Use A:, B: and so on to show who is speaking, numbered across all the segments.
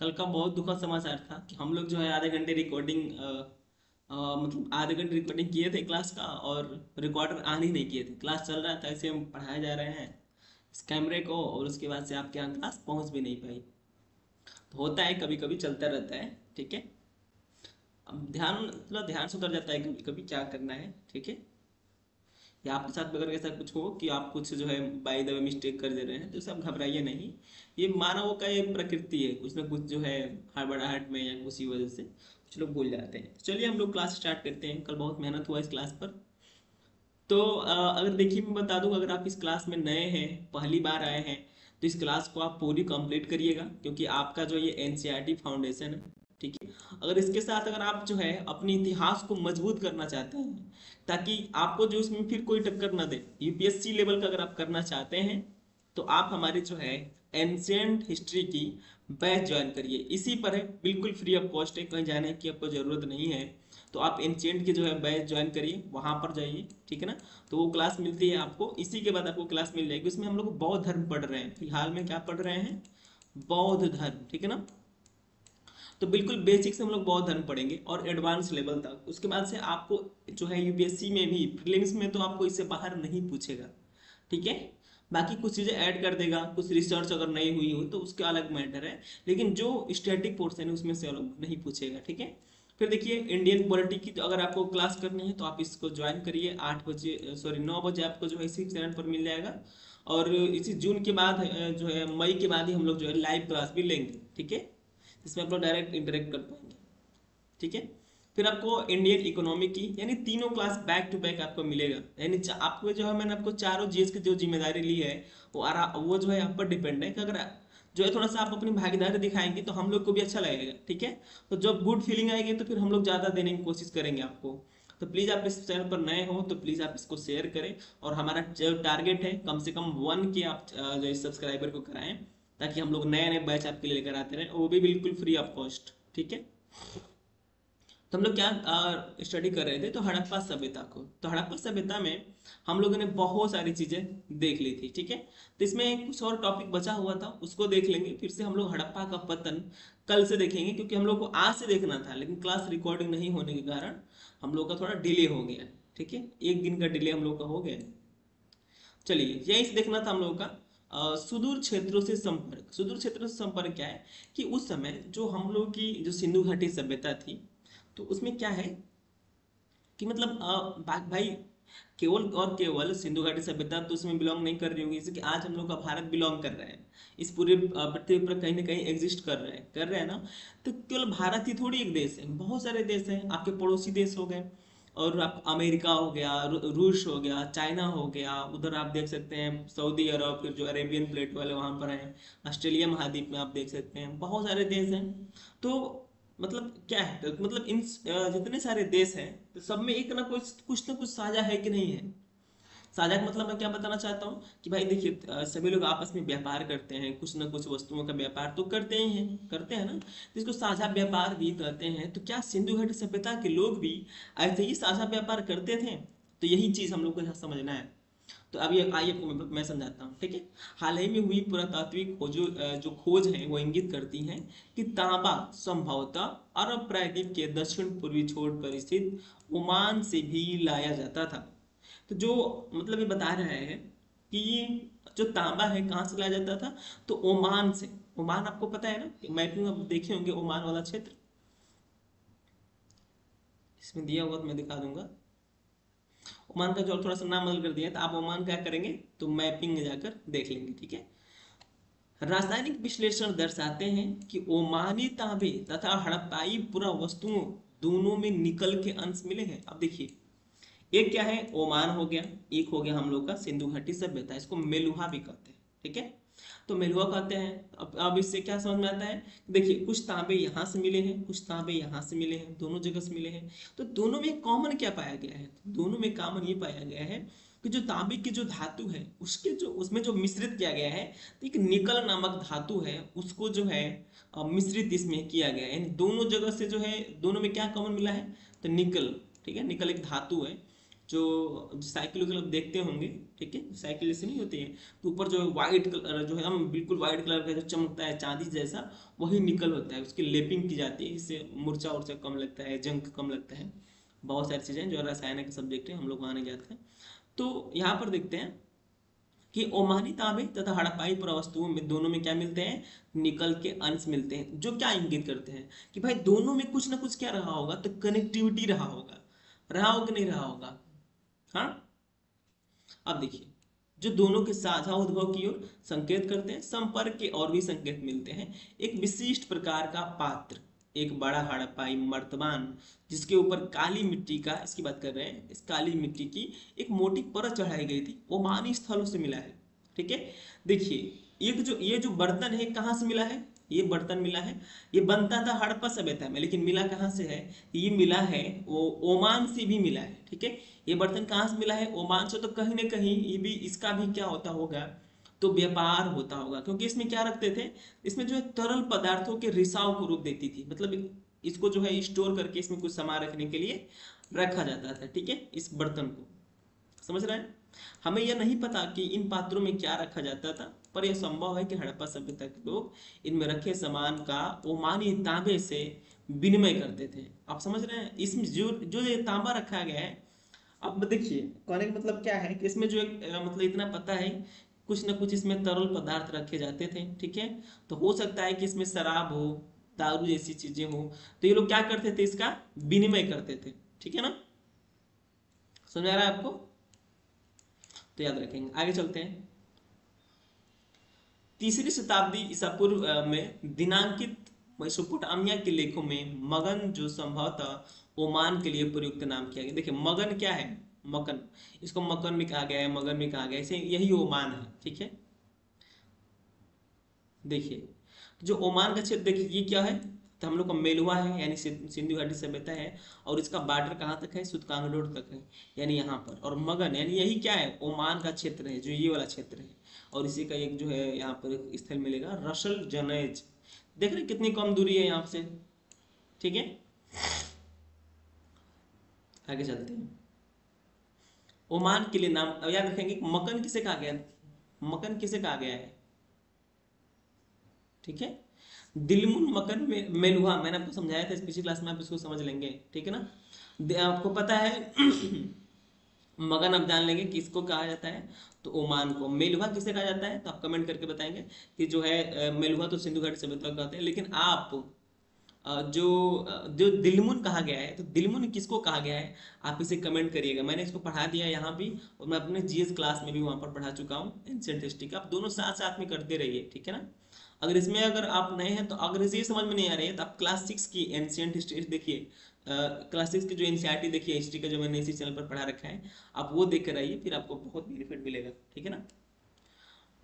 A: कल का बहुत दुखद समाचार था कि हम लोग जो है आधे घंटे रिकॉर्डिंग मतलब आधे घंटे रिकॉर्डिंग किए थे क्लास का और रिकॉर्डर ऑन ही नहीं किए थे। क्लास चल रहा था ऐसे हम पढ़ाए जा रहे हैं इस कैमरे को और उसके बाद से आपके यहाँ क्लास पहुँच भी नहीं पाई। तो होता है कभी कभी चलता रहता है, ठीक है? अब ध्यान मतलब ध्यान से जाता है कभी कभी क्या करना है, ठीक है? या आपके साथ अगर ऐसा कुछ हो कि आप कुछ जो है बाय द वे मिस्टेक कर दे रहे हैं तो सब घबराइए नहीं। ये मानव का एक प्रकृति है, कुछ ना कुछ जो है हड़बड़ाहट में या उसी वजह से कुछ लोग भूल जाते हैं। चलिए हम लोग क्लास स्टार्ट करते हैं। कल बहुत मेहनत हुआ इस क्लास पर। तो अगर देखिए मैं बता दूँ, अगर आप इस क्लास में नए हैं, पहली बार आए हैं तो इस क्लास को आप पूरी कंप्लीट करिएगा, क्योंकि आपका जो ये एन फाउंडेशन है ठीक है? अगर इसके साथ अगर आप जो है अपने इतिहास को मज़बूत करना चाहते हैं, ताकि आपको जो इसमें फिर कोई टक्कर ना दे यूपीएससी लेवल का अगर आप करना चाहते हैं तो आप हमारे जो है एंशियंट हिस्ट्री की बैच ज्वाइन करिए। इसी पर है, बिल्कुल फ्री ऑफ़ कॉस्ट है, कहीं जाने की आपको ज़रूरत नहीं है। तो आप एंशियंट की जो है बैच ज्वाइन करिए, वहाँ पर जाइए, ठीक है ना? तो वो क्लास मिलती है आपको। इसी के बाद आपको क्लास मिल जाएगी। उसमें हम लोग बौद्ध धर्म पढ़ रहे हैं। फ़िलहाल में क्या पढ़ रहे हैं? बौद्ध धर्म, ठीक है ना? तो बिल्कुल बेसिक से हम लोग बहुत धर्म पढ़ेंगे और एडवांस लेवल तक। उसके बाद से आपको जो है यूपीएससी में भी प्रीलिम्स में तो आपको इससे बाहर नहीं पूछेगा, ठीक है? बाकी कुछ चीज़ें ऐड कर देगा, कुछ रिसर्च अगर नहीं हुई हो तो उसके अलग मैटर है। लेकिन जो स्टैटिक पोर्सन है उसमें से नहीं पूछेगा, ठीक है? फिर देखिए इंडियन पॉलिटी की तो अगर आपको क्लास करनी है तो आप इसको ज्वाइन करिए। आठ बजे सॉरी नौ बजे आपको जो है इसी चैनल पर मिल जाएगा। और इसी जून के बाद जो है मई के बाद ही हम लोग जो है लाइव क्लास भी लेंगे, ठीक है? इसमें आप लोग डायरेक्ट इंटरेक्ट कर पाएँगे। ठीक है? फिर आपको इंडियन इकोनॉमी की, यानी तीनों क्लास बैक टू बैक आपको मिलेगा। यानी आपको जो है, मैंने आपको चारों जीएस की जो ज़िम्मेदारी ली है, वो वो जो है आप पर डिपेंड है कि अगर जो है थोड़ा सा आप अपनी भागीदारी दिखाएँगे तो हम लोग को भी अच्छा लगेगा। ठीक है? तो जब गुड फीलिंग आएगी तो फिर हम लोग ज़्यादा देने की कोशिश करेंगे आपको। तो प्लीज़ आप इस चैनल पर नए हो तो प्लीज़ आप इसको शेयर करें और हमारा जो टारगेट है, कम से कम वन के आप जो सब्सक्राइबर को कराएँ। ताकि हम लोग नए नए बैच आपके लिए लेकर आते रहे वो भी बिल्कुल फ्री ऑफ़ कॉस्ट ठीक है? तो हम लोग क्या स्टडी कर रहे थे तो हड़प्पा सभ्यता को। तो हड़प्पा सभ्यता में हम लोगों ने बहुत सारी चीज़ें देख ली थी, ठीक है? तो इसमें कुछ और टॉपिक बचा हुआ था, उसको देख लेंगे, फिर से हम लोग हड़प्पा का पतन कल से देखेंगे, क्योंकि हम लोग को आज से देखना था, लेकिन क्लास रिकॉर्डिंग नहीं होने के कारण हम लोग का थोड़ा डिले हो गया, ठीक है? एक दिन का डिले हम लोग का हो गया। चलिए, यही से देखना था हम लोग का। सुदूर क्षेत्रों से संपर्क। सुदूर क्षेत्रों से संपर्क क्या है? कि उस समय जो हम लोग की जो सिंधु घाटी सभ्यता थी तो उसमें क्या है? कि मतलब आ, भाई केवल और केवल सिंधु घाटी सभ्यता तो उसमें बिलोंग नहीं कर रही होगी। जैसे कि आज हम लोग का भारत बिलोंग कर रहे हैं। इस पूरे पृथ्वी पर कहीं ना कहीं एग्जिस्ट कर रहे हैं। कर रहे हैं ना? तो केवल भारत ही थोड़ी एक देश है। बहुत सारे देश हैं। आपके पड़ोसी देश हो गए। और आप अमेरिका हो गया रूस हो गया, चाइना हो गया, उधर आप देख सकते हैं, सऊदी अरब, फिर जो अरेबियन प्लेट वाले वहाँ पर हैं, ऑस्ट्रेलिया महाद्वीप में आप देख सकते हैं, बहुत सारे देश हैं। तो मतलब क्या है? तो मतलब इन जितने सारे देश हैं तो सब में एक ना कुछ कुछ ना कुछ साझा है कि नहीं है। साझा का मतलब मैं क्या बताना चाहता हूँ कि भाई देखिए सभी लोग आपस में व्यापार करते हैं, कुछ ना कुछ वस्तुओं का व्यापार तो करते ही हैं, करते हैं ना? तो इसको साझा व्यापार भी कहते हैं। तो क्या सिंधु घाटी सभ्यता के लोग भी ऐसे ही साझा व्यापार करते थे? तो यही चीज़ हम लोग को यहाँ समझना है। तो अभी आइए मैं समझाता हूँ, ठीक है? हाल ही में हुई पुरातात्विक खोजो जो खोज है, वो इंगित करती हैं कि तांबा संभवतः अरब प्रायद्वीप के दक्षिण पूर्वी छोर पर स्थित ओमान से भी लाया जाता था। तो जो मतलब ये बता रहे हैं कि जो तांबा है, कहाँ से लाया जाता था? तो ओमान से। ओमान आपको पता है ना? मैपिंग आप देखे होंगे ओमान वाला क्षेत्र। इसमें दिया हुआ तो मैं दिखा दूँगा। ओमान का जो थोड़ा सा नाम बदल कर दिया तो आप ओमान क्या करेंगे? तो मैपिंग में जाकर देख लेंगे, ठीक है? रासायनिक विश्लेषण दर्शाते हैं कि ओमानी तांबे तथा हड़प्पाई पूरा वस्तुओं दोनों में निकल के अंश मिले हैं। अब देखिए एक क्या है? ओमान हो गया, एक हो गया हम लोग का सिंधु घाटी सभ्यता, इसको मेलुहा भी कहते हैं, ठीक है? तो मेलुहा कहते हैं, अब अब इससे क्या समझ में आता है? देखिए, कुछ तांबे यहाँ से मिले हैं, कुछ तांबे यहाँ से मिले हैं, दोनों जगह से मिले हैं। तो दोनों में कॉमन क्या पाया गया है? दोनों में कॉमन ये पाया गया है कि जो तांबे की जो धातु है, उसके जो, उसमें जो मिश्रित किया गया है तो एक निकल नामक धातु है, उसको जो है मिश्रित इसमें किया गया है। दोनों जगह से जो है, दोनों में क्या कॉमन मिला है? तो निकल, ठीक है? निकल एक धातु है। जो साइकिल वगैरह देखते होंगे, ठीक है? साइकिल जैसे नहीं होती है। तो ऊपर जो व्हाइट कलर जो है, हम बिल्कुल व्हाइट कलर का जो चमकता है, चांदी जैसा, वही निकल होता है। उसकी लेपिंग की जाती है, इससे मुरचा उर्चा कम लगता है जंक कम लगता है। बहुत सारी चीज़ें जो रसायन के सब्जेक्ट है, हम लोग वहाँ नहीं जाते। हैं तो यहाँ पर देखते हैं कि ओमानी तांबे तथा हड़प्पाई पुरावस्तुओं में दोनों में क्या मिलते हैं? निकल के अंश मिलते हैं, जो क्या इंगित करते हैं कि भाई दोनों में कुछ ना कुछ क्या रहा होगा? तो कनेक्टिविटी रहा होगा। रहा होगा नहीं रहा होगा? हाँ? अब देखिए, जो दोनों के साझा उद्भव की ओर संकेत करते हैं, संपर्क के और भी संकेत मिलते हैं। एक विशिष्ट प्रकार का पात्र, एक बड़ा हड़प्पाई मर्तबान जिसके ऊपर काली मिट्टी का, इसकी बात कर रहे हैं, इस काली मिट्टी की एक मोटी परत चढ़ाई गई थी। वो मानी स्थलों से मिला है, ठीक है? देखिए, एक जो, ये जो बर्तन है, कहाँ से मिला है? ये बर्तन मिला है। ये बनता था हड़प्पा सभ्यता में, लेकिन मिला कहाँ से है? ये मिला है, वो ओमान से भी मिला है, ठीक है? ये बर्तन कहाँ से मिला है? ओमान से। तो कहीं ना कहीं ये भी, इसका भी क्या होता होगा? तो व्यापार होता होगा, क्योंकि इसमें क्या रखते थे? इसमें जो है तरल पदार्थों के रिसाव को रोक देती थी मतलब इसको जो है स्टोर करके इसमें कुछ सामान रखने के लिए रखा जाता था, ठीक है? इस बर्तन को। समझ रहे हैं? हमें यह नहीं पता कि इन पात्रों में क्या रखा जाता था। पर यह संभव है कि हड़प्पा सभ्यता के लोग इनमें रखे सामान का ओमानी तांबे से विनिमय करते थे। आप समझ रहे हैं? इसमें जो जो ये तांबा रखा गया है, अब देखिए, कहने का मतलब क्या है कि इसमें जो एक मतलब इतना पता है, कुछ ना कुछ इसमें तरल पदार्थ रखे जाते थे, ठीक है? तो हो सकता है कि इसमें शराब हो, दारू जैसी चीज़ें हो तो ये लोग क्या करते थे इसका? विनिमय करते थे, ठीक है ना? आ रहा है आपको? तो याद रखेंगे, आगे चलते हैं। तीसरी शताब्दी ईसा पूर्व में दिनांकित मेसोपोटामिया के लेखों में मगन जो संभवतः ओमान के लिए प्रयुक्त नाम किया गया। देखिये मगन क्या है? मकन इसको मकन में कहा गया है, मगन में कहा गया है। यही ओमान है, ठीक है? देखिए, जो ओमान का क्षेत्र, देखिए, ये क्या है? तो हम लोग का मेलुआ है, यानी सिंधु घाटी सभ्यता है, और इसका बॉर्डर कहाँ तक है? सुदकांगडोर तक है, यानी यहाँ पर। और मगन, यानी यही क्या है? ओमान का क्षेत्र है, जो ये वाला क्षेत्र है। और इसी का एक जो है, यहाँ पर स्थल मिलेगा, रसल जनेज। देख रहे कितनी कम दूरी है यहाँ से। ठीक है? आगे चलते हैं। ओमान के लिए नाम याद रखेंगे, मकन किसे कहा गया? मकन किसे कहा गया है? ठीक है? दिलमुन मकन मेलुहा मैंने आपको समझाया था पिछली क्लास में, आप इसको समझ लेंगे, ठीक है ना? आपको पता है, मगन आप जान लेंगे किसको कहा जाता है तो ओमान को। मेलुहा किसे कहा जाता है? तो आप कमेंट करके बताएँगे कि जो है मेलुहा तो सिंधु घाटी सभ्यता कहते हैं, लेकिन आप जो जो दिलमुन कहा गया है तो दिलमुन किसको कहा गया है, आप इसे कमेंट करिएगा। मैंने इसको पढ़ा दिया यहाँ भी, और मैं अपने जीएस क्लास में भी वहाँ पर पढ़ा चुका हूँ। हिस्ट्री का। आप दोनों साथ साथ में करते रहिए, ठीक है ना? अगर इसमें अगर आप नए हैं तो अगर इसे समझ में नहीं आ रही है तो आप क्लास सिक्स की एंशियंट हिस्ट्री देखिए। क्लास सिक्स की जो एनसीईआरटी देखिए हिस्ट्री का जो मैंने इसी चैनल पर पढ़ा रखा है, आप वो देख कर आइए, फिर आपको बहुत बेनिफिट मिलेगा, ठीक है ना?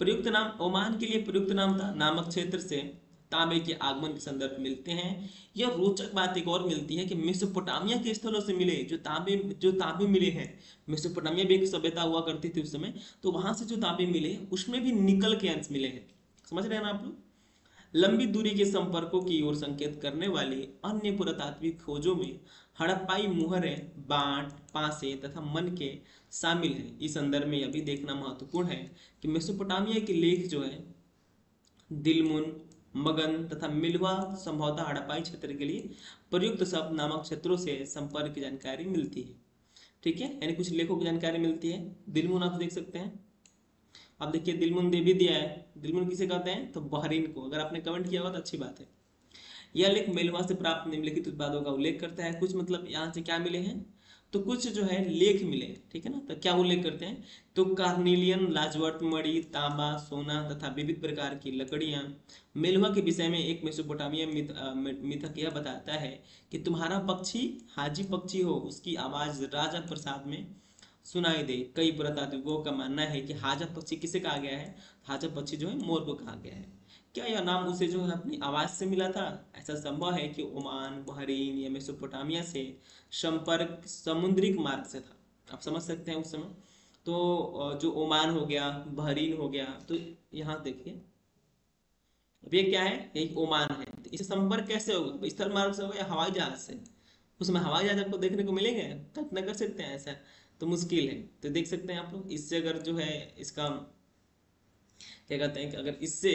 A: प्रयुक्त नाम, ओमान के लिए प्रयुक्त नाम था, नामक क्षेत्र से तांबे के आगमन के संदर्भ मिलते हैं। यह रोचक बात एक और मिलती है कि मेसोपोटामिया के स्थलों से मिले, जो तांबे जो तांबे मिले हैं, मेसोपोटामिया भी एक सभ्यता हुआ करती थी उस समय तो वहाँ से जो तांबे मिले, उसमें भी निकल के अंश मिले हैं। समझ रहे हैं ना आप लोग? लंबी दूरी के संपर्कों की ओर संकेत करने वाले अन्य पुरातात्विक खोजों में हड़प्पाई मुहरे बांट पासे तथा मन के शामिल हैं। इस संदर्भ में यह भी देखना महत्वपूर्ण है कि मेसोपोटामिया के लेख जो है, दिलमुन, मगन तथा मिलवा संभवतः हड़प्पाई क्षेत्र के लिए प्रयुक्त शब्द नामक क्षेत्रों से संपर्क की जानकारी मिलती है। ठीक है? यानी कुछ लेखों की जानकारी मिलती है। दिलमुन आप देख सकते हैं। अब देखिए दिलमुन दे भी दिया है। दिलमुन किसे कहते हैं? तो बहरीन को। अगर आपने कमेंट किया होगा तो अच्छी बात है। यह लेख मेलवा से प्राप्त निम्नलिखित उत्पादों का उल्लेख करता है। कुछ मतलब यहाँ से क्या मिले हैं? तो कुछ जो है लेख मिले ठीक है ना? तो क्या उल्लेख करते हैं? तो कार्निलियन लाजवर्त मणि तांबा, सोना तथा विविध प्रकार की लकड़ियाँ। मेलवा के विषय में एक मेसोपोटामिया मिथक यह बताता है कि तुम्हारा पक्षी हाजी पक्षी हो, उसकी आवाज़ राजा प्रसाद में सुनाई दे। कई पुरातात्विकों का मानना है कि हाजा पक्षी किसे कहा गया है? हाजा पक्षी जो है, मोर को कहा गया है। क्या यह नाम उसे जो है अपनी आवाज़ से मिला था? ऐसा संभव है कि ओमान, बहरीन या मेसोपोटामिया से संपर्क, समुद्रिक मार्ग से था। आप समझ सकते हैं उस समय? तो जो ओमान हो गया, बहरीन हो गया तो यहाँ देखिए। अब ये क्या है? यही ओमान है। तो इसे संपर्क कैसे होगा? स्थल मार्ग से होगा या हवाई जहाज़ से? उसमें हवाई जहाज़ आपको देखने को मिलेंगे? कल्पना कर सकते हैं ऐसा। तो मुश्किल है। तो देख सकते हैं आप लोग इससे अगर जो है इसका, क्या कहते हैं कि अगर इससे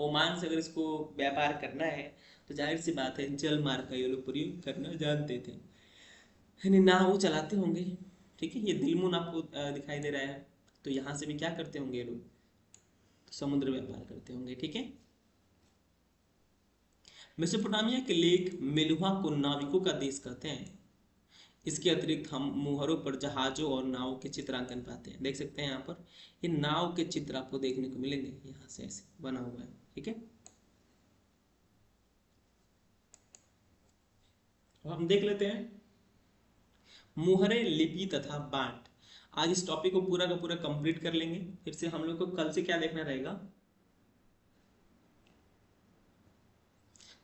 A: ओमान से अगर इसको व्यापार करना है तो ज़ाहिर सी बात है, जल मार्ग का ये लोग प्रयोग करना जानते थे। यानी ना वो चलाते होंगे, ठीक है? ये दिलमुन आपको दिखाई दे रहा है। तो यहाँ से भी क्या करते होंगे ये लोग? तो समुद्र व्यापार करते होंगे, ठीक है? मेसोपोटामिया के लेख मेलुहा को नाविकों का देश कहते हैं। इसके अतिरिक्त हम मुहरों पर जहाजों और नाव के चित्रांकन पाते हैं। देख सकते हैं यहाँ पर, ये नाव के चित्र आपको देखने को मिलेंगे। यहाँ से ऐसे बना हुआ है, ठीक है? हम देख लेते हैं। मुहरे, लिपि तथा बाट। आज इस टॉपिक को पूरा का पूरा कंप्लीट कर लेंगे। फिर से हम लोग को कल से क्या देखना रहेगा?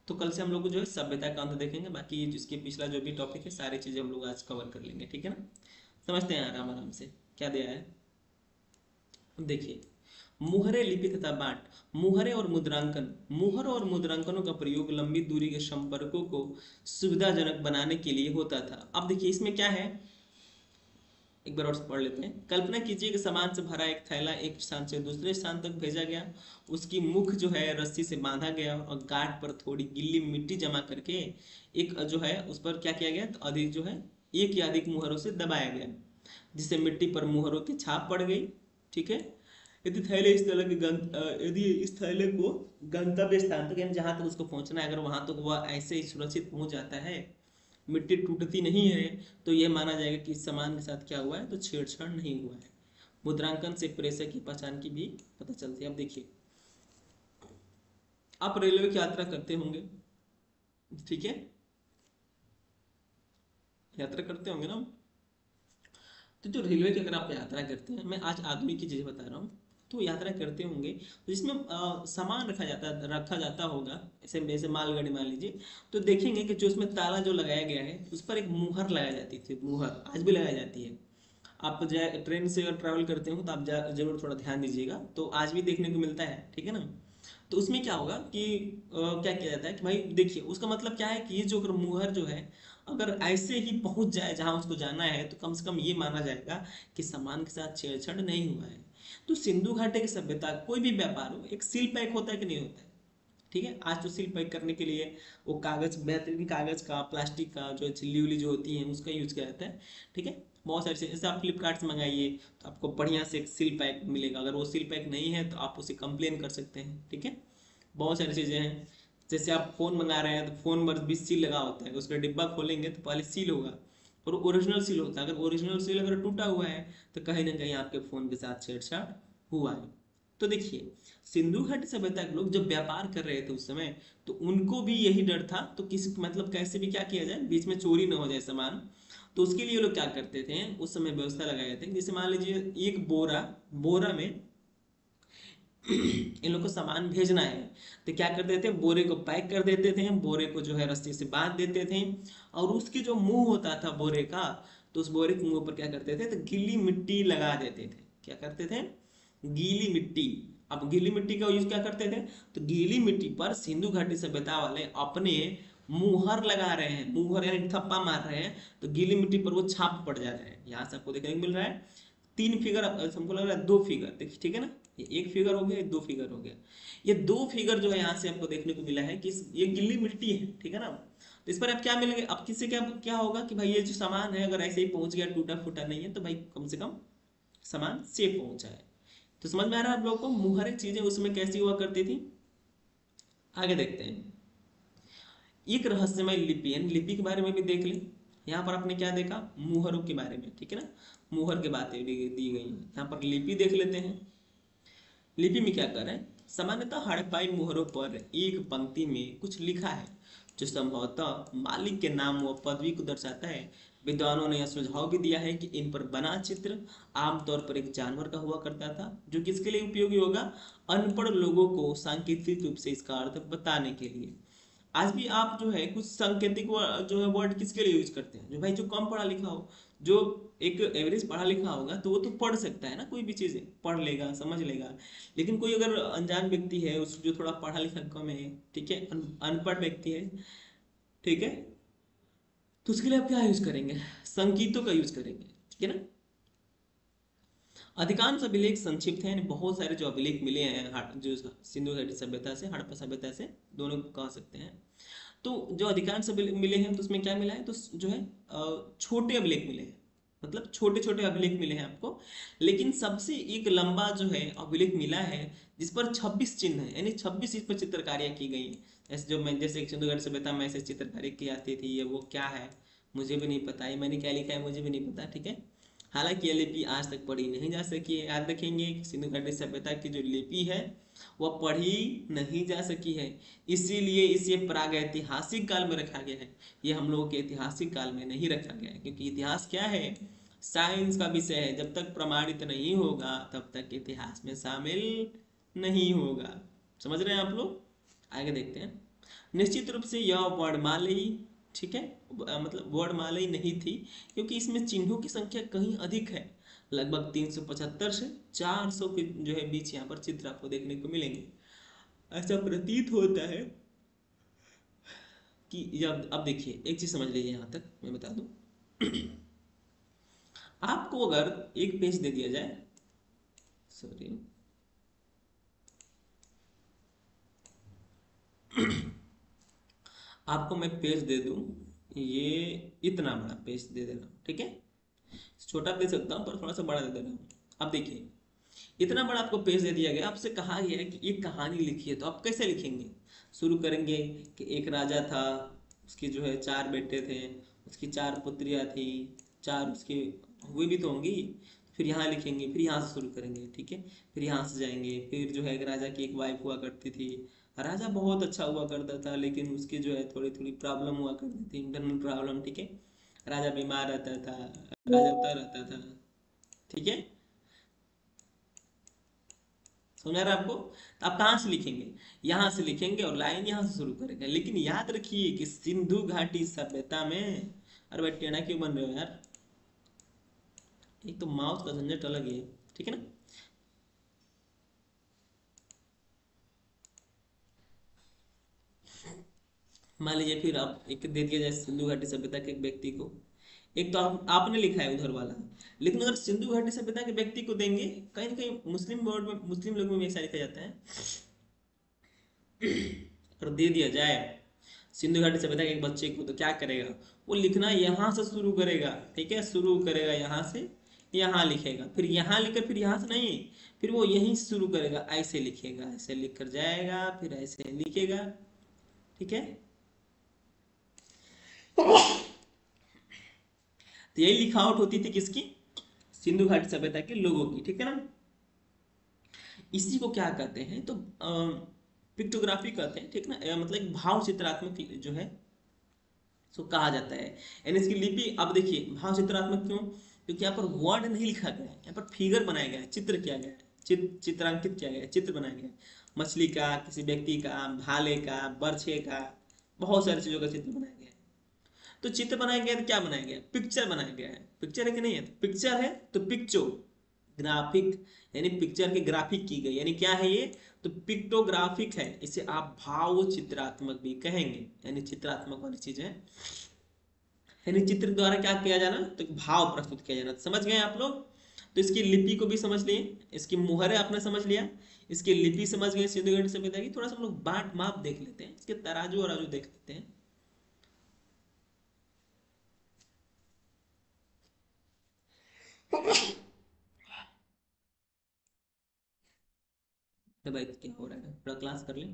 A: तो कल से हम लोग जो है सभ्यता का अंत देखेंगे, बाकी जिसके पिछला जो भी टॉपिक है, सारी चीज़ें हम लोग आज कवर कर लेंगे, ठीक है ना? समझते हैं आराम आराम से, क्या दिया है? देखिए, मुहरे लिपि तथा बाट, मुहरे और मुद्रांकन, मुहर और मुद्रांकनों का प्रयोग लंबी दूरी के संपर्कों को सुविधाजनक बनाने के लिए होता था। अब देखिए, इसमें क्या है? एक बार और पढ़ लेते हैं। कल्पना कीजिए कि सामान से भरा एक थैला एक स्थान से दूसरे स्थान तक भेजा गया। उसकी मुख जो है रस्सी से बांधा गया और गाठ पर थोड़ी गिल्ली मिट्टी जमा करके एक जो है उस पर क्या किया गया? तो अधिक जो है एक या अधिक मुहरों से दबाया गया, जिससे मिट्टी पर मुहरों की छाप पड़ गई। ठीक है? यदि थैले इस तरह के यदि इस थैले को गंतव्य स्थान तक, यानी जहाँ तक उसको पहुँचना है, अगर वहाँ तक वह ऐसे ही सुरक्षित पहुँच जाता है मिट्टी टूटती नहीं है तो यह माना जाएगा कि इस सामान के साथ क्या हुआ है तो छेड़छाड़ नहीं हुआ है। मुद्रांकन से प्रेशर की पहचान की भी पता चलती है। अब देखिए, आप रेलवे की यात्रा करते होंगे, ठीक है? यात्रा करते होंगे ना तो जो रेलवे की अगर आप यात्रा करते हैं, मैं आज आदमी की चीज़ बता रहा हूँ तो यात्रा करते होंगे। तो जिसमें सामान रखा जाता रखा जाता होगा ऐसे जैसे मालगाड़ी मान लीजिए तो देखेंगे कि जो उसमें ताला जो लगाया गया है उस पर एक मुहर लगाई जाती थी मुहर आज भी लगाई जाती है। आप जाए ट्रेन से अगर ट्रैवल करते हो तो आप ज़रूर थोड़ा ध्यान दीजिएगा तो आज भी देखने को मिलता है ठीक है ना? तो उसमें क्या होगा कि आ, क्या किया जाता है कि भाई देखिए उसका मतलब क्या है कि ये जो अगर मुहर जो है अगर ऐसे ही पहुँच जाए जहाँ उसको जाना है तो कम से कम ये माना जाएगा कि सामान के साथ छेड़छाड़ नहीं हुआ है। तो सिंधु घाटी की सभ्यता कोई भी व्यापार हो, एक सील पैक होता है कि नहीं होता है? ठीक है? आज तो सील पैक करने के लिए वो कागज़, बेहतरीन कागज़ का, प्लास्टिक का जो चिल्ली उली जो होती है, उसका यूज़ किया जाता है। ठीक है? बहुत सारी जैसे आप फ्लिपकार्ट से मंगाइए तो आपको बढ़िया से एक सील पैक मिलेगा। अगर वो सील पैक नहीं है तो आप उसे कंप्लेन कर सकते हैं। ठीक है? बहुत सारी चीज़ें हैं। जैसे आप फ़ोन मंगा रहे हैं तो फ़ोन पर भी सील लगा होता है। उसका डिब्बा खोलेंगे तो पहले सील होगा। और ओरिजिनल सील होता है। अगर ओरिजिनल सील अगर टूटा हुआ है तो कहीं ना कहीं आपके फ़ोन के साथ छेड़छाड़ हुआ है। तो देखिए, सिंधु घाटी सभ्यता के लोग जब व्यापार कर रहे थे उस समय तो उनको भी यही डर था। तो किसी मतलब कैसे भी क्या किया जाए, बीच में चोरी ना हो जाए सामान। तो उसके लिए लोग क्या करते थे, उस समय व्यवस्था लगाए थे। जैसे मान लीजिए, एक बोरा बोरा में इन लोग को सामान भेजना है। तो क्या करते थे बोरे को पैक कर देते थे। बोरे को जो है रस्सी से बाँध देते थे। और उसकी जो मुँह होता था बोरे का तो उस बोरे के मुँह पर क्या करते थे? तो गीली मिट्टी लगा देते थे। क्या करते थे? गीली मिट्टी। अब गीली मिट्टी का यूज़ क्या करते थे? तो गीली मिट्टी पर सिंधु घाटी सभ्यता वाले अपने मुहर लगा रहे हैं। मुहर यानी थप्पा मार रहे हैं। तो गीली मिट्टी पर वो छाप पड़ जा रहे हैं। यहाँ से आपको देखने को मिल रहा है। तीन फिगर हमको लग रहा है दो फिगर। देखिए ठीक है ना? ये एक फिगर हो गया दो फिगर हो गया। ये दो फिगर जो है यहाँ से आपको देखने को मिला है कि ये गिल्ली मिट्टी है, ठीक है ना? तो इस पर आप क्या मिलेंगे? अब किससे क्या क्या होगा कि भाई ये जो सामान है, अगर ऐसे ही पहुँच गया, टूटा फूटा नहीं है तो भाई कम से कम सामान सेफ़ पहुँचा है। तो समझ में आ रहा है आप लोगों को? मुहरिक चीज़ें उसमें कैसी हुआ करती थी? आगे देखते हैं। एक रहस्यमय लिपि लिपि के बारे में भी देख लें। यहाँ पर आपने क्या देखा? मुहरों के बारे में, ठीक है ना? मुहर की बातें दी गई है। यहाँ पर लिपि देख लेते हैं। लिपि में क्या कर रहे हैं? सामान्यतः हड़प्पाई मुहरों पर एक पंक्ति में कुछ लिखा है, जो संभवतः मालिक के नाम व पदवी को दर्शाता है। विद्वानों ने यह सुझाव भी दिया है कि इन पर बना चित्र आमतौर पर एक जानवर का हुआ करता था, जो किसके लिए उपयोगी होगा? अनपढ़ लोगों को सांकेतिक रूप से इसका अर्थ बताने के लिए। आज भी आप जो है कुछ सांकेतिक जो है वर्ड किसके लिए यूज़ करते हैं? जो भाई जो कम पढ़ा लिखा हो जो एक एवरेज पढ़ा लिखा होगा तो वो तो पढ़ सकता है ना, कोई भी चीज़, पढ़ लेगा, समझ लेगा। लेकिन कोई अगर अनजान व्यक्ति है, उस जो थोड़ा पढ़ा लिखा कम है, ठीक है अनपढ़ व्यक्ति है, ठीक है तो उसके लिए आप क्या यूज़ करेंगे? संगीतों का यूज़ करेंगे, ठीक है ना? अधिकांश अभिलेख संक्षिप्त हैं, बहुत सारे जो अभिलेख मिले हैं जो सिंधु सभ्यता से, हड़प्पा सभ्यता से, दोनों कह सकते हैं। तो जो अधिकांश मिले हैं तो उसमें क्या मिला है? तो जो है छोटे अभिलेख मिले हैं। मतलब छोटे छोटे अभिलेख मिले हैं आपको। लेकिन सबसे एक लंबा जो है, अभिलेख मिला है, जिस पर 26 चिन्ह है। यानी 26 इस पर चित्रकारियाँ की गई ऐसे जो मैं, जैसे सिंधुगढ़ सभ्यता में ऐसे चित्रकारी की आती थी, ये वो क्या है? मुझे भी नहीं पता। ये मैंने क्या लिखा है? मुझे भी नहीं पता, ठीक है? हालाँकि ये लिपि आज तक पढ़ी नहीं जा सकी है। याद रखेंगे सिंधु घाटी सभ्यता की जो लिपि है, वह पढ़ी नहीं जा सकी है। इसीलिए इसे प्राग ऐतिहासिक काल में रखा गया है। ये हम लोगों के ऐतिहासिक काल में नहीं रखा गया है, क्योंकि इतिहास क्या है? साइंस का विषय है। जब तक प्रमाणित नहीं होगा, तब तक इतिहास में शामिल नहीं होगा। समझ रहे हैं आप लोग? आगे देखते हैं। निश्चित रूप से यह वर्णमाली, ठीक है? मतलब वर्णमाला ही नहीं थी, क्योंकि इसमें चिन्हों की संख्या कहीं अधिक है। लगभग 375 से 400 के जो है बीच यहाँ पर चित्र आपको देखने को मिलेंगे। ऐसा प्रतीत होता है कि जब अब देखिए, एक चीज़ समझ लीजिए यहाँ तक, मैं बता दूँ। आपको अगर एक पेज दे दिया जाए सॉरी आपको मैं पेज दे दूँ। ये इतना बड़ा पेज दे दे रहा हूँ ठीक है? छोटा दे सकता हूँ, पर थोड़ा सा बड़ा दे दे रहा हूँ अब देखिए, इतना बड़ा आपको पेज दे दिया गया। आपसे कहा गया है कि एक कहानी लिखिए तो आप कैसे लिखेंगे? शुरू करेंगे कि एक राजा था, उसके जो है चार बेटे थे, उसकी चार पुत्रियाँ थी, चार उसके हुए भी तो होंगी, फिर यहाँ लिखेंगे, फिर यहाँ से शुरू करेंगे, ठीक है? फिर यहाँ से जाएँगे, फिर जो है एक राजा की एक वाइफ हुआ करती थी राजा बहुत अच्छा हुआ करता था लेकिन उसकी जो है थोड़ी थोड़ी प्रॉब्लम हुआ करती थी इंटरनल प्रॉब्लम ठीक है? राजा बीमार रहता था राजा उतर रहता था ठीक है? समझा रहा आपको? तो आप कहाँ से लिखेंगे? यहाँ से लिखेंगे और लाइन यहाँ से शुरू करेंगे। लेकिन याद रखिए कि सिंधु घाटी सभ्यता में अरे भाई टेढ़ा क्यों बन रहे हो यार? एक तो माउस का झंझट अलग है ठीक है ना? मान लीजिए फिर आप एक दे दिया जाए सिंधु घाटी सभ्यता के एक व्यक्ति को। एक तो आप, आपने लिखा है उधर वाला। लेकिन अगर सिंधु घाटी सभ्यता के व्यक्ति को देंगे कहीं ना कहीं मुस्लिम बोर्ड में मुस्लिम लोग में ऐसा लिखा जाता है। और दे दिया जाए सिंधु घाटी सभ्यता के एक बच्चे को तो क्या करेगा? वो लिखना यहाँ से शुरू करेगा ठीक है? शुरू करेगा यहाँ से यहाँ लिखेगा। फिर यहाँ लिखकर फिर यहाँ से नहीं फिर वो यहीं शुरू करेगा ऐसे लिखेगा ऐसे लिख कर जाएगा फिर ऐसे लिखेगा ठीक है? तो यही लिखावट होती थी किसकी? सिंधु घाटी सभ्यता के लोगों की, ठीक है ना? इसी को क्या कहते हैं? तो पिक्टोग्राफी कहते हैं, ठीक ना? मतलब भाव चित्रात्मक जो है, सो कहा जाता है। यानी इसकी लिपि, अब देखिए, भाव चित्रात्मक क्यों? क्योंकि यहाँ पर वर्ड नहीं लिखा गया है, यहाँ पर फिगर बनाया गया है, चित्र किया गया है चित्र चित्रांकित किया गया है, चित्र बनाया गया है। मछली का, किसी व्यक्ति का, भाले का, बर्छे का, बहुत सारी चीज़ों का चित्र बनाया गया तो चित्र बनाया गया तो क्या बनाया गया पिक्चर बनाया गया है। पिक्चर है कि नहीं है? तो पिक्चर है तो पिक्चो ग्राफिक यानी पिक्चर के ग्राफिक की गई। यानी क्या है ये? तो पिक्टोग्राफिक है। इसे आप भाव चित्रात्मक भी कहेंगे। यानी चित्रात्मक वाली चीज़। है यानी चित्र द्वारा क्या किया जाना? तो भाव प्रस्तुत किया जाना। समझ गए आप लोग? तो इसकी लिपि को भी समझ लिए। इसकी मुहर आपने समझ लिया। इसकी लिपि समझ गए, सिंधु घाटी सभ्यता की। थोड़ा सा हम लोग बाट माप देख लेते हैं। इसके तराजू और देख लेते हैं। तो भाई क्या हो रहा है थोड़ा क्लास कर ले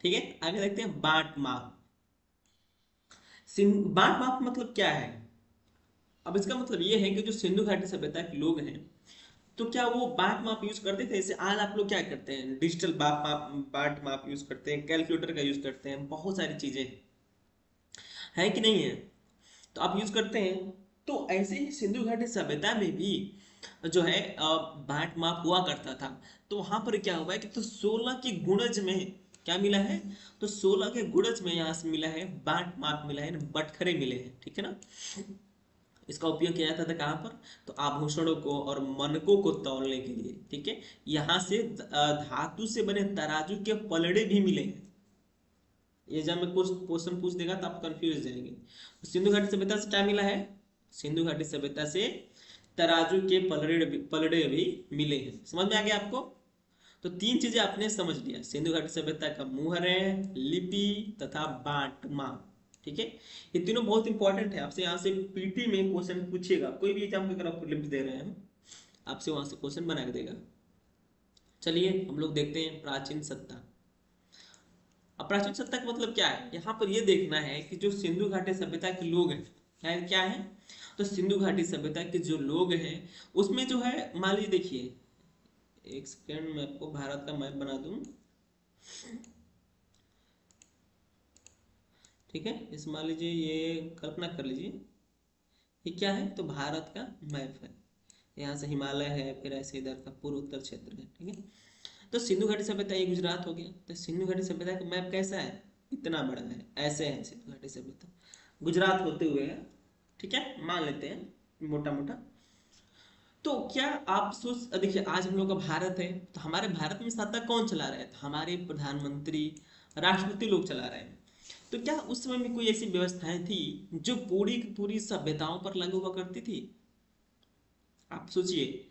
A: ठीक है, आगे देखते हैं बाट माप बाट माप मतलब क्या है? अब इसका मतलब ये है कि जो सिंधु घाटी सभ्यता के लोग हैं तो क्या वो बाट माप यूज़ करते थे? जैसे आज आप लोग क्या करते हैं? डिजिटल बाप माप बाट माप यूज़ करते हैं कैलकुलेटर का यूज़ करते हैं, बहुत सारी चीज़ें है। कि नहीं है? तो आप यूज़ करते हैं तो ऐसे ही सिंधु घाटी सभ्यता में भी जो है बाट माप हुआ करता था। तो वहाँ पर क्या हुआ है कि तो सोलह की गुणज में क्या मिला है? तो सोलह के गुणज में यहाँ से मिला है, बाट माप मिला है, बटखरे मिले हैं, ठीक है ना? इसका उपयोग किया जाता था कहाँ पर? तो आभूषणों को और मनकों को तौलने के लिए, ठीक है? यहाँ से धातु से बने तराजू के पलड़े भी मिले हैं। ये जब मैं क्वेश्चन पूछ देगा तो आप कंफ्यूज जाएँगे। सिंधु घाटी सभ्यता से क्या मिला है? सिंधु घाटी सभ्यता से तराजू के पलड़े पलड़े भी मिले हैं। समझ में आ गया आपको? तो तीन चीज़ें आपने समझ लिया। सिंधु घाटी सभ्यता का मुहरे लिपि तथा बांटमा। ठीक है? ये तीनों बहुत इंपॉर्टेंट है। आपसे यहाँ से पीटी में क्वेश्चन पूछेगा कोई भी एग्ज़ाम अगर आपको लिपि दे रहे हैं, आपसे वहाँ से क्वेश्चन बना के देगा। चलिए, हम लोग देखते हैं प्राचीन सत्ता। अब प्राचीन सत्ता का मतलब क्या है? यहाँ पर यह देखना है कि जो सिंधु घाटी सभ्यता के लोग हैं क्या क्या है? तो सिंधु घाटी सभ्यता के जो लोग हैं, उसमें जो है, मान लीजिए, देखिए, एक सेकेंड मैं आपको भारत का मैप बना दूँ। ठीक है? इस मान लीजिए, ये कल्पना कर लीजिए ये क्या है? तो भारत का मैप है। यहाँ से हिमालय है, फिर ऐसे इधर का पूर्व उत्तर क्षेत्र है, ठीक है? तो सिंधु घाटी सभ्यता ये गुजरात हो गया। तो सिंधु घाटी सभ्यता का मैप कैसा है? इतना बड़ा है। ऐसे है सिंधु घाटी सभ्यता। गुजरात होते हुए है, ठीक है? मान लेते हैं, मोटा मोटा। तो क्या आप सोच, देखिए, आज हम लोग का भारत है तो हमारे भारत में सत्ता कौन चला रहा है? तो हमारे प्रधानमंत्री, राष्ट्रपति लोग चला रहे हैं। तो क्या उस समय में कोई ऐसी व्यवस्थाएँ थी जो पूरी की पूरी सभ्यताओं पर लागू हुआ करती थी? आप सोचिए।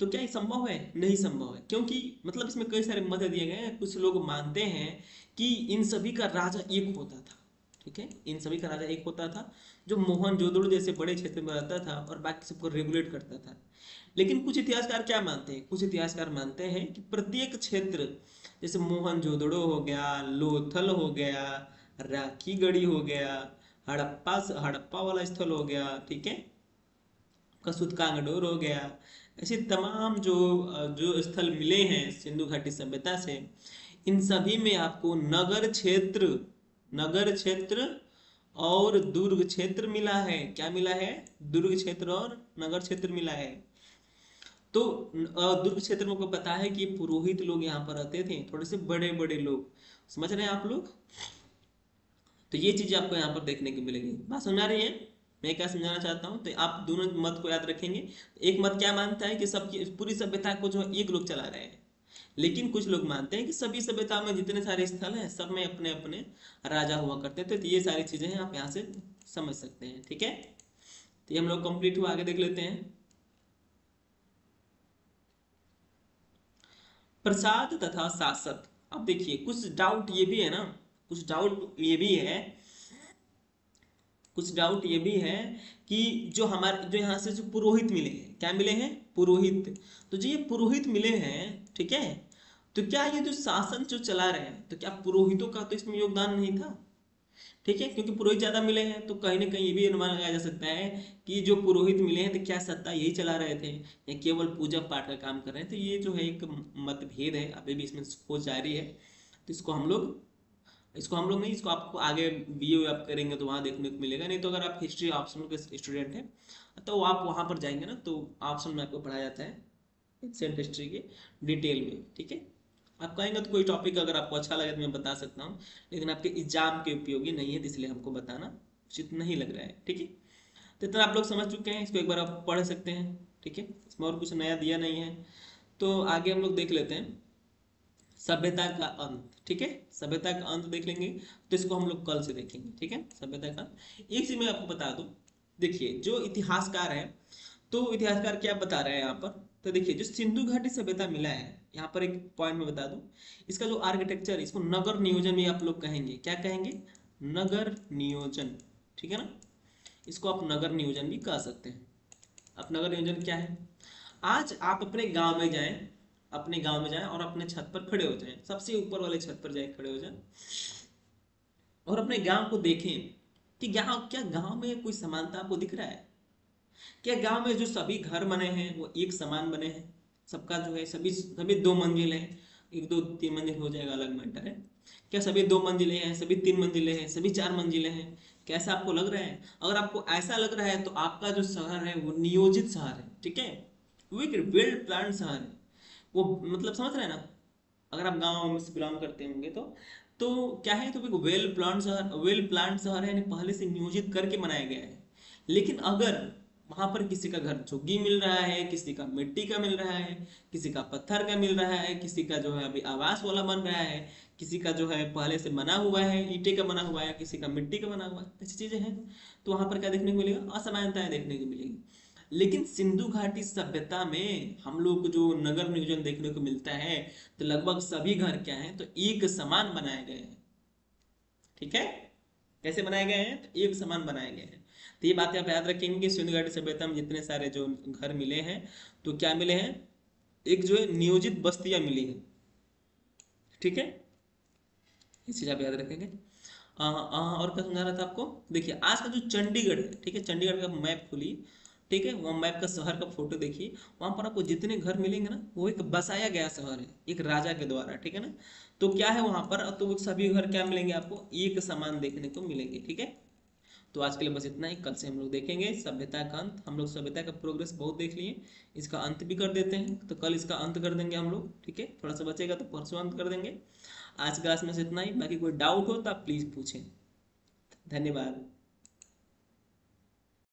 A: तो क्या ये संभव है? नहीं संभव है, क्योंकि मतलब इसमें कई सारे मत दिए गए हैं। कुछ लोग मानते हैं कि इन सभी का राजा एक होता था। ठीक है? इन सभी का राजा एक होता था, जो मोहन जोदड़ो जैसे बड़े क्षेत्र में रहता था और बाकी सबको रेगुलेट करता था। लेकिन कुछ इतिहासकार क्या मानते हैं? कुछ इतिहासकार मानते हैं कि प्रत्येक क्षेत्र, जैसे मोहन जोदड़ो हो गया, लोथल हो गया राखी गढ़ी हो गया, हड़प्पा हड़प्पा वाला स्थल हो गया, ठीक है? कसुत कांगडोर हो गया, ऐसे तमाम जो जो स्थल मिले हैं, सिंधु घाटी सभ्यता से, इन सभी में आपको नगर क्षेत्र नगर क्षेत्र और दुर्ग क्षेत्र मिला है। क्या मिला है? दुर्ग क्षेत्र और नगर क्षेत्र मिला है। तो दुर्ग क्षेत्र में को पता है कि पुरोहित लोग यहाँ पर रहते थे, थोड़े से बड़े बड़े लोग। समझ रहे हैं आप लोग? तो ये चीज़ आपको यहाँ पर देखने को मिलेगी। बात सुना रही है? मैं क्या समझाना चाहता हूँ? तो आप दोनों मत को याद रखेंगे। एक मत क्या मानता है कि सबकी, पूरी सभ्यता को जो एक लोग चला रहे हैं। लेकिन कुछ लोग मानते हैं कि सभी सभ्यता में जितने सारे स्थल हैं, सब में अपने अपने राजा हुआ करते थे तो ये सारी चीज़ें आप यहाँ से समझ सकते हैं, ठीक है? तो ये हम लोग कंप्लीट हुआ, आगे देख लेते हैं। प्रसाद तथा शासक अब देखिए, कुछ डाउट ये भी है ना, कुछ डाउट ये भी है, कुछ डाउट ये भी है कि जो हमारे, जो यहाँ से जो पुरोहित मिले हैं, क्या मिले हैं? पुरोहित। तो जो ये पुरोहित मिले हैं, ठीक है? तो क्या ये जो शासन जो चला रहे हैं तो क्या पुरोहितों का तो इसमें योगदान नहीं था? ठीक है, क्योंकि पुरोहित ज़्यादा मिले हैं तो कहीं ना कहीं ये भी अनुमान लगाया जा सकता है कि जो पुरोहित मिले हैं तो क्या सत्ता यही चला रहे थे, या केवल पूजा पाठ का काम कर रहे हैं? तो ये जो है एक मतभेद है, अभी भी इसमें खोज जारी है। तो इसको हम लोग, इसको हम लोग नहीं, इसको आपको आगे बी ए आप करेंगे तो वहाँ देखने को मिलेगा। नहीं तो अगर आप हिस्ट्री ऑप्शन के स्टूडेंट हैं तो आप वहाँ पर जाएँगे ना तो ऑप्शन में आपको पढ़ाया जाता है एंशियंट हिस्ट्री के डिटेल में, ठीक है? आप कहेंगे तो कोई टॉपिक अगर आपको अच्छा लगे तो मैं बता सकता हूँ, लेकिन आपके एग्ज़ाम के उपयोगी नहीं है तो इसलिए हमको बताना उचित नहीं लग रहा है, ठीक है? तो इतना आप लोग समझ चुके हैं, इसको एक बार आप पढ़ सकते हैं, ठीक है? इसमें और कुछ नया दिया नहीं है। तो आगे हम लोग देख लेते हैं। सभ्यता का अंत, ठीक है? सभ्यता का अंत देख लेंगे तो इसको हम लोग कल से देखेंगे, ठीक है? सभ्यता का एक चीज़ मैं आपको बता दूँ, देखिए, जो इतिहासकार है तो इतिहासकार क्या बता रहे हैं यहाँ पर? तो देखिए, जो सिंधु घाटी सभ्यता मिला है यहाँ पर एक पॉइंट में बता दूँ। इसका जो आर्किटेक्चर इसको नगर नियोजन भी आप लोग कहेंगे। क्या कहेंगे? नगर नियोजन। ठीक है ना? इसको आप नगर नियोजन भी कह सकते हैं। अब नगर नियोजन क्या है? आज आप अपने गाँव में जाएँ, अपने गाँव में जाएँ और अपने छत पर खड़े हो जाएँ। सबसे ऊपर वाले छत पर जाए खड़े हो जाएँ और अपने गाँव को देखें कि गाँव क्या गाँव में कोई समानता आपको दिख रहा है? क्या गाँव में जो सभी घर बने हैं, वो एक समान बने हैं? सबका जो है, सभी सभी दो मंजिल है, एक दो तीन मंजिल हो जाएगा, अलग मैटर है। क्या सभी दो मंजिले हैं, सभी तीन मंजिले हैं, सभी चार मंजिले हैं? कैसा आपको लग रहा है? अगर आपको ऐसा लग रहा है तो आपका जो शहर है, वो नियोजित शहर है, ठीक है? वो एक वेल प्लान शहर है। वो मतलब समझ रहे हैं ना? अगर आप गाँव में से बिलोंग करते होंगे तो तो क्या है तो वेल प्लान शहर वेल प्लान शहर है पहले से नियोजित करके बनाया गया है। लेकिन अगर वहाँ पर किसी का घर झुग्गी मिल रहा है, किसी का मिट्टी का मिल रहा है, किसी का पत्थर का मिल रहा है, किसी का जो है अभी आवास वाला बन रहा है, किसी का जो है पहले से बना हुआ है, ईटे का बना हुआ है, किसी का मिट्टी का बना हुआ है, ऐसी चीज़ें हैं। तो वहाँ पर क्या देखने को मिलेगा? असमानताएँ देखने को मिलेगी। लेकिन सिंधु घाटी सभ्यता में हम लोग को जो नगर नियोजन देखने को मिलता है तो लगभग सभी घर क्या है? तो एक समान बनाए गए हैं। ठीक है? कैसे बनाए गए हैं? तो एक समान बनाए गए हैं। तो ये बात आप याद रखेंगे कि सिंधुगढ़ सभ्यता में जितने सारे जो घर मिले हैं तो क्या मिले हैं? एक जो है नियोजित बस्तियाँ मिली है। ठीक है? ये चीज़ आप याद रखेंगे। आ, आ, और क्या समझा रहा था आपको? देखिए आज का जो चंडीगढ़ है ठीक है? चंडीगढ़ का मैप खोलिए। ठीक है, वहाँ मैप का शहर का फ़ोटो देखिए, वहाँ पर आपको जितने घर मिलेंगे ना, वो एक बसाया गया शहर है, एक राजा के द्वारा, ठीक है ना? तो क्या है वहाँ पर? तो सभी घर क्या मिलेंगे आपको? एक समान देखने को मिलेंगे, ठीक है? तो आज के लिए बस इतना ही, कल से हम लोग देखेंगे सभ्यता का अंत। हम लोग सभ्यता का प्रोग्रेस बहुत देख लिए, इसका अंत भी कर देते हैं। तो कल इसका अंत कर देंगे हम लोग, ठीक है? थोड़ा सा बचेगा तो परसों अंत कर देंगे। आज क्लास में से इतना ही, बाकी कोई डाउट हो तो आप प्लीज़ पूछें। धन्यवाद।